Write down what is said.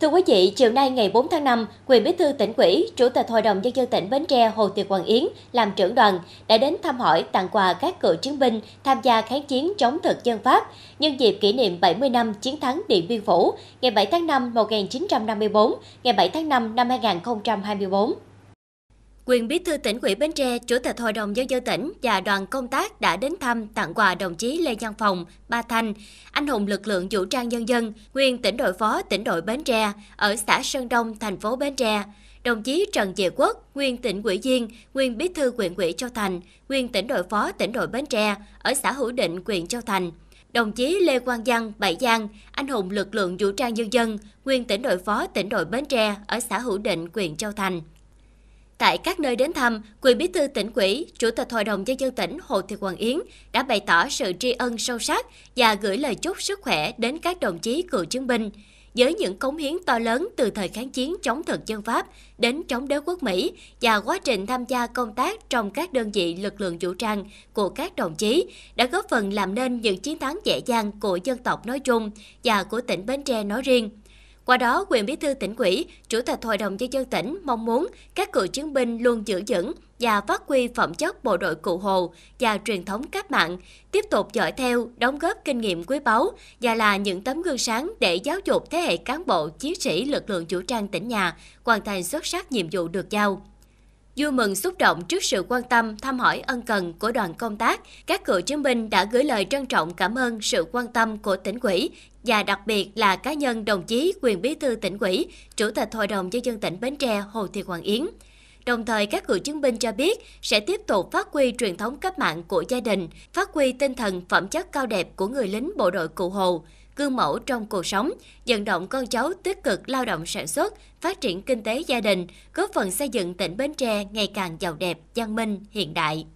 Thưa quý vị, chiều nay ngày 4 tháng 5, quyền bí thư tỉnh ủy, Chủ tịch Hội đồng Nhân dân tỉnh Bến Tre Hồ Thị Quang Yến làm trưởng đoàn đã đến thăm hỏi tặng quà các cựu chiến binh tham gia kháng chiến chống thực dân Pháp nhân dịp kỷ niệm 70 năm chiến thắng Điện Biên Phủ ngày 7 tháng 5 1954, ngày 7 tháng 5 năm 2024. Quyền bí thư tỉnh ủy Bến Tre, Chủ tịch Hội đồng Nhân dân tỉnh và đoàn công tác đã đến thăm tặng quà đồng chí Lê Văn Phòng, Ba Thanh, anh hùng lực lượng vũ trang nhân dân, nguyên tỉnh đội phó tỉnh đội Bến Tre ở xã Sơn Đông, thành phố Bến Tre. Đồng chí Trần Diệu Quốc, nguyên tỉnh ủy viên, nguyên bí thư huyện ủy Châu Thành, nguyên tỉnh đội phó tỉnh đội Bến Tre ở xã Hữu Định, huyện Châu Thành. Đồng chí Lê Quang Văn, Bảy Giang, anh hùng lực lượng vũ trang nhân dân, nguyên tỉnh đội phó tỉnh đội Bến Tre ở xã Hữu Định, huyện Châu Thành. Tại các nơi đến thăm, quyền bí thư tỉnh ủy, Chủ tịch Hội đồng Nhân dân tỉnh Hồ Thị Hoàng Yến đã bày tỏ sự tri ân sâu sắc và gửi lời chúc sức khỏe đến các đồng chí cựu chiến binh. Với những cống hiến to lớn từ thời kháng chiến chống thực dân Pháp đến chống đế quốc Mỹ và quá trình tham gia công tác trong các đơn vị lực lượng vũ trang của các đồng chí đã góp phần làm nên những chiến thắng dễ dàng của dân tộc nói chung và của tỉnh Bến Tre nói riêng. Qua đó, quyền bí thư tỉnh ủy, Chủ tịch Hội đồng Nhân dân tỉnh mong muốn các cựu chiến binh luôn giữ vững và phát huy phẩm chất bộ đội cụ hồ và truyền thống cách mạng, tiếp tục dõi theo, đóng góp kinh nghiệm quý báu và là những tấm gương sáng để giáo dục thế hệ cán bộ, chiến sĩ lực lượng vũ trang tỉnh nhà hoàn thành xuất sắc nhiệm vụ được giao. Vui mừng xúc động trước sự quan tâm, thăm hỏi ân cần của đoàn công tác, các cựu chiến binh đã gửi lời trân trọng cảm ơn sự quan tâm của tỉnh ủy và đặc biệt là cá nhân đồng chí quyền bí thư tỉnh ủy, Chủ tịch Hội đồng Nhân dân tỉnh Bến Tre Hồ Thị Hoàng Yến. Đồng thời, các cựu chiến binh cho biết sẽ tiếp tục phát huy truyền thống cách mạng của gia đình, phát huy tinh thần phẩm chất cao đẹp của người lính bộ đội cụ Hồ, gương mẫu trong cuộc sống, vận động con cháu tích cực lao động sản xuất, phát triển kinh tế gia đình, góp phần xây dựng tỉnh Bến Tre ngày càng giàu đẹp, văn minh, hiện đại.